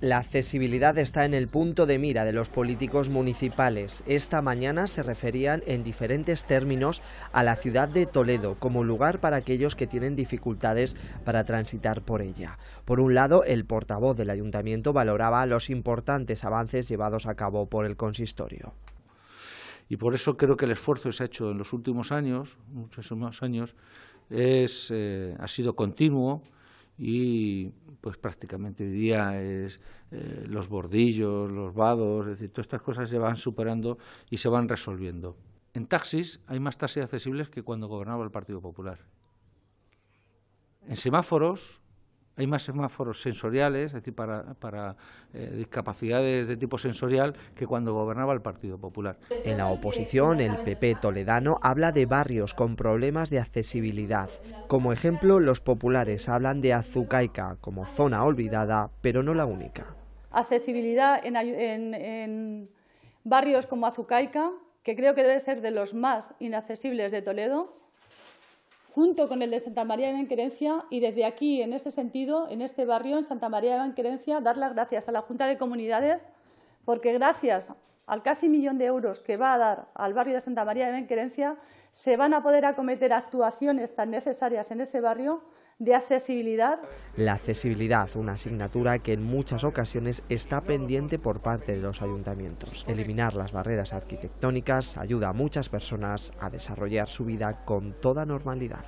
La accesibilidad está en el punto de mira de los políticos municipales. Esta mañana se referían en diferentes términos a la ciudad de Toledo como lugar para aquellos que tienen dificultades para transitar por ella. Por un lado, el portavoz del ayuntamiento valoraba los importantes avances llevados a cabo por el consistorio. Y por eso creo que el esfuerzo que se ha hecho en los últimos años, muchos años, es, eh, ha sido continuo y pues prácticamente diría es eh, los bordillos, los vados, es decir, todas estas cosas se van superando y se van resolviendo. En taxis hay más taxis accesibles que cuando gobernaba el Partido Popular. En semáforos hay más semáforos sensoriales, es decir, para, para eh, discapacidades de tipo sensorial, que cuando gobernaba el Partido Popular. En la oposición, el PP toledano habla de barrios con problemas de accesibilidad. Como ejemplo, los populares hablan de Azucaica como zona olvidada, pero no la única. Accesibilidad en, en barrios como Azucaica, que creo que debe ser de los más inaccesibles de Toledo, junto con el de Santa María de Benquerencia y desde aquí, en ese sentido, en este barrio, en Santa María de Benquerencia, dar las gracias a la Junta de Comunidades porque gracias al casi millón de euros que va a dar al barrio de Santa María de Benquerencia, se van a poder acometer actuaciones tan necesarias en ese barrio de accesibilidad. La accesibilidad, una asignatura que en muchas ocasiones está pendiente por parte de los ayuntamientos. Eliminar las barreras arquitectónicas ayuda a muchas personas a desarrollar su vida con toda normalidad.